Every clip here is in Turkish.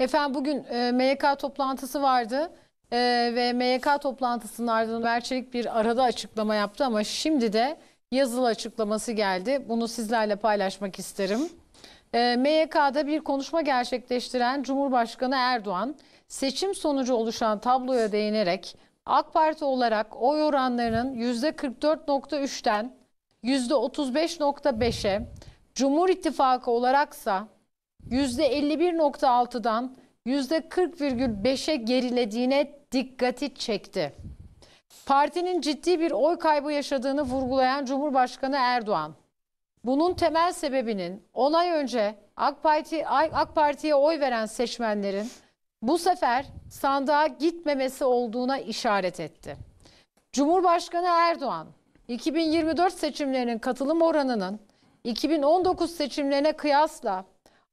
Efendim bugün e, MYK toplantısı vardı E, ve MYK toplantısının ardından Ömer Çelik bir arada açıklama yaptı ama şimdi de yazılı açıklaması geldi. Bunu sizlerle paylaşmak isterim. E, MYK'da bir konuşma gerçekleştiren Cumhurbaşkanı Erdoğan seçim sonucu oluşan tabloya değinerek AK Parti olarak oy oranlarının %44.3'ten %35.5'e, Cumhur İttifakı olaraksa %51.6'dan %40,5'e gerilediğine dikkati çekti. Partinin ciddi bir oy kaybı yaşadığını vurgulayan Cumhurbaşkanı Erdoğan, bunun temel sebebinin 10 ay önce AK Parti AK Parti'ye oy veren seçmenlerin bu sefer sandığa gitmemesi olduğuna işaret etti. Cumhurbaşkanı Erdoğan 2024 seçimlerinin katılım oranının 2019 seçimlerine kıyasla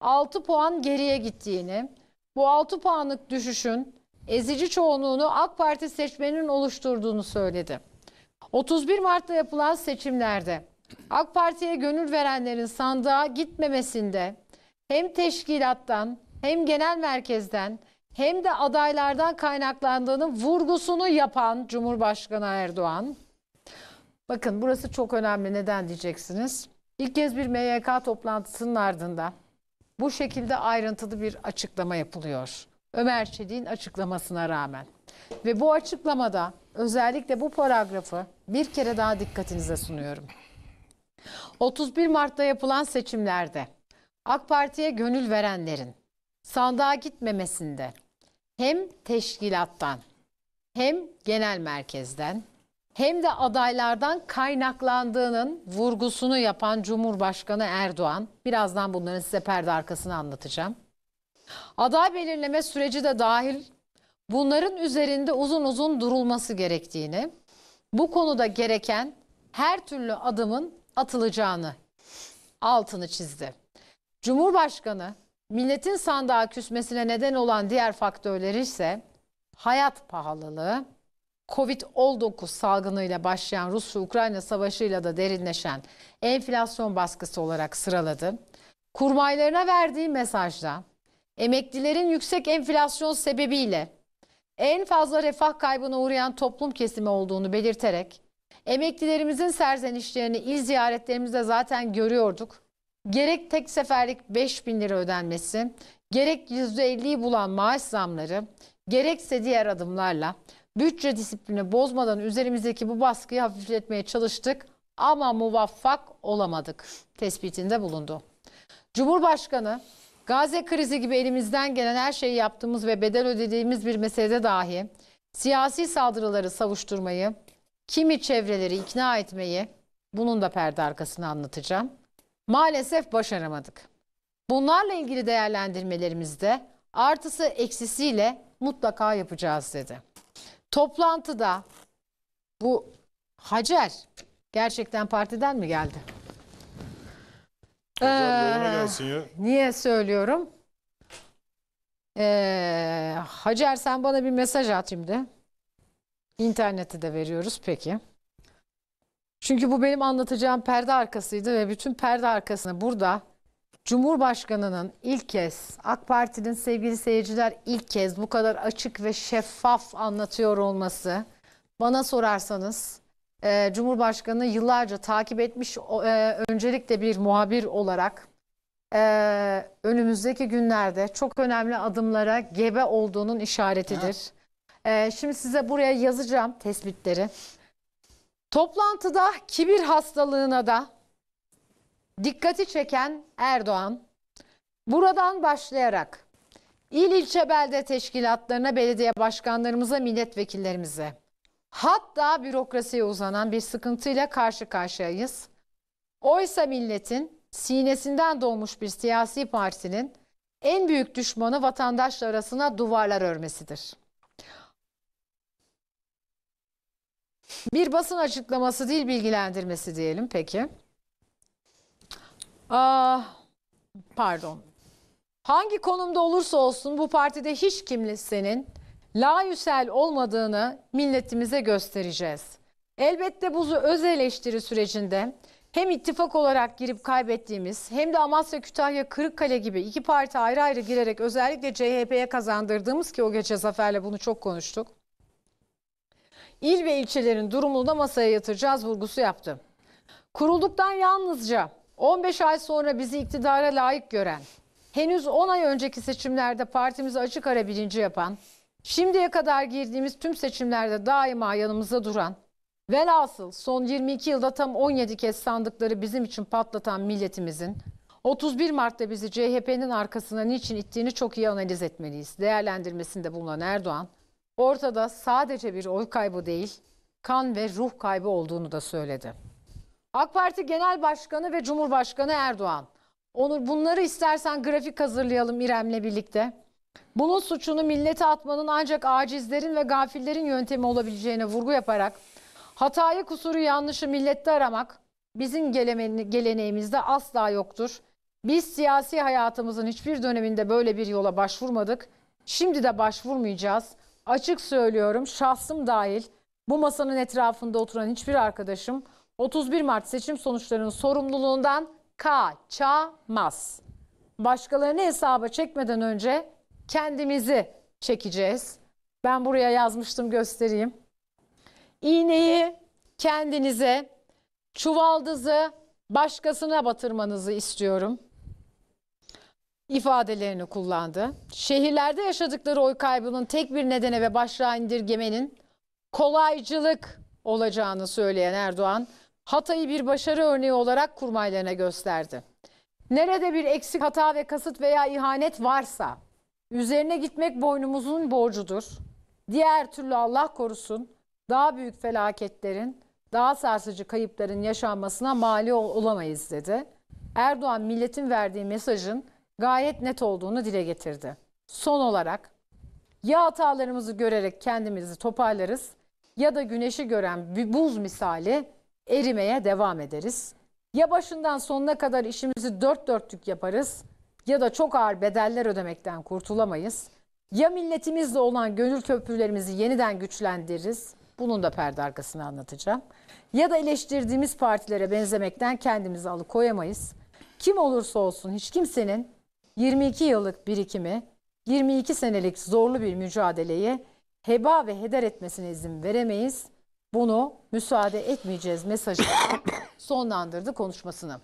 6 puan geriye gittiğini, bu 6 puanlık düşüşün ezici çoğunluğunu AK Parti seçmeninin oluşturduğunu söyledi. 31 Mart'ta yapılan seçimlerde AK Parti'ye gönül verenlerin sandığa gitmemesinde hem teşkilattan hem genel merkezden hem de adaylardan kaynaklandığının vurgusunu yapan Cumhurbaşkanı Erdoğan. Bakın burası çok önemli neden diyeceksiniz. İlk kez bir MYK toplantısının ardından bu şekilde ayrıntılı bir açıklama yapılıyor. Ömer Çelik'in açıklamasına rağmen. Ve bu açıklamada özellikle bu paragrafı bir kere daha dikkatinize sunuyorum. 31 Mart'ta yapılan seçimlerde AK Parti'ye gönül verenlerin sandığa gitmemesinde hem teşkilattan hem genel merkezden hem de adaylardan kaynaklandığının vurgusunu yapan Cumhurbaşkanı Erdoğan, birazdan bunların size perde arkasını anlatacağım. Aday belirleme süreci de dahil bunların üzerinde uzun uzun durulması gerektiğini, bu konuda gereken her türlü adımın atılacağını altını çizdi. Cumhurbaşkanı milletin sandığa küsmesine neden olan diğer faktörleri ise hayat pahalılığı, Covid-19 salgınıyla başlayan Rusya-Ukrayna savaşıyla da derinleşen enflasyon baskısı olarak sıraladı. Kurmaylarına verdiği mesajda emeklilerin yüksek enflasyon sebebiyle en fazla refah kaybına uğrayan toplum kesimi olduğunu belirterek emeklilerimizin serzenişlerini il ziyaretlerimizde zaten görüyorduk. Gerek tek seferlik 5 bin lira ödenmesi, gerek %50'yi bulan maaş zamları, gerekse diğer adımlarla bütçe disiplini bozmadan üzerimizdeki bu baskıyı hafifletmeye çalıştık ama muvaffak olamadık tespitinde bulundu. Cumhurbaşkanı Gazze krizi gibi elimizden gelen her şeyi yaptığımız ve bedel ödediğimiz bir meselede dahi siyasi saldırıları savuşturmayı, kimi çevreleri ikna etmeyi bunun da perde arkasını anlatacağım. Maalesef başaramadık. Bunlarla ilgili değerlendirmelerimizde artısı eksisiyle mutlaka yapacağız dedi. Toplantıda bu Hacer gerçekten partiden mi geldi? Ee, gelsin ya. Niye söylüyorum? Ee, Hacer sen bana bir mesaj at şimdi. İnterneti de veriyoruz peki. Çünkü bu benim anlatacağım perde arkasıydı ve bütün perde arkasını burada Cumhurbaşkanı'nın ilk kez AK Parti'nin sevgili seyirciler ilk kez bu kadar açık ve şeffaf anlatıyor olması bana sorarsanız e, Cumhurbaşkanı yıllarca takip etmiş e, öncelikle bir muhabir olarak e, önümüzdeki günlerde çok önemli adımlara gebe olduğunun işaretidir. E, şimdi size buraya yazacağım tespitleri. Toplantıda kibir hastalığına da dikkati çeken Erdoğan, buradan başlayarak il ilçe belde teşkilatlarına, belediye başkanlarımıza, milletvekillerimize, hatta bürokrasiye uzanan bir sıkıntıyla karşı karşıyayız. Oysa milletin sinesinden doğmuş bir siyasi partinin en büyük düşmanı vatandaşlar arasına duvarlar örmesidir. Bir basın açıklaması değil bilgilendirmesi diyelim peki. Aa, pardon. Hangi konumda olursa olsun bu partide hiç kimsenin layüsel olmadığını milletimize göstereceğiz. Elbette bu öz eleştiri sürecinde hem ittifak olarak girip kaybettiğimiz hem de Amasya, Kütahya, Kırıkkale gibi iki parti ayrı ayrı girerek özellikle CHP'ye kazandırdığımız ki o gece Zafer'le bunu çok konuştuk. İl ve ilçelerin durumunu da masaya yatıracağız vurgusu yaptı. Kurulduktan yalnızca 15 ay sonra bizi iktidara layık gören, henüz 10 ay önceki seçimlerde partimizi açık ara birinci yapan, şimdiye kadar girdiğimiz tüm seçimlerde daima yanımızda duran, velhasıl son 22 yılda tam 17 kez sandıkları bizim için patlatan milletimizin 31 Mart'ta bizi CHP'nin arkasına niçin ittiğini çok iyi analiz etmeliyiz. Değerlendirmesinde bulunan Erdoğan, ortada sadece bir oy kaybı değil, kan ve ruh kaybı olduğunu da söyledi. AK Parti Genel Başkanı ve Cumhurbaşkanı Erdoğan. Onur bunları istersen grafik hazırlayalım İrem'le birlikte. Bunun suçunu millete atmanın ancak acizlerin ve gafillerin yöntemi olabileceğine vurgu yaparak hatayı kusuru yanlışı millette aramak bizim geleneğimizde asla yoktur. Biz siyasi hayatımızın hiçbir döneminde böyle bir yola başvurmadık. Şimdi de başvurmayacağız. Açık söylüyorum şahsım dahil bu masanın etrafında oturan hiçbir arkadaşım 31 Mart seçim sonuçlarının sorumluluğundan kaçamaz. Başkalarını hesaba çekmeden önce kendimizi çekeceğiz. Ben buraya yazmıştım göstereyim. İğneyi kendinize, çuvaldızı başkasına batırmanızı istiyorum ifadelerini kullandı. Şehirlerde yaşadıkları oy kaybının tek bir nedene ve başlığa indirgemenin kolaycılık olacağını söyleyen Erdoğan, Hatay'ı bir başarı örneği olarak kurmaylarına gösterdi. Nerede bir eksik hata ve kasıt veya ihanet varsa üzerine gitmek boynumuzun borcudur. Diğer türlü Allah korusun daha büyük felaketlerin, daha sarsıcı kayıpların yaşanmasına mali ol- olamayız dedi. Erdoğan milletin verdiği mesajın gayet net olduğunu dile getirdi. Son olarak ya hatalarımızı görerek kendimizi toparlarız ya da güneşi gören bir buz misali erimeye devam ederiz. Ya başından sonuna kadar işimizi dört dörtlük yaparız ya da çok ağır bedeller ödemekten kurtulamayız. Ya milletimizle olan gönül köprülerimizi yeniden güçlendiririz. Bunun da perde arkasını anlatacağım. Ya da eleştirdiğimiz partilere benzemekten kendimizi alıkoyamayız. Kim olursa olsun hiç kimsenin 22 yıllık birikimi, 22 senelik zorlu bir mücadeleyi heba ve heder etmesine izin veremeyiz. Bunu müsaade etmeyeceğiz mesajı sonlandırdı konuşmasını.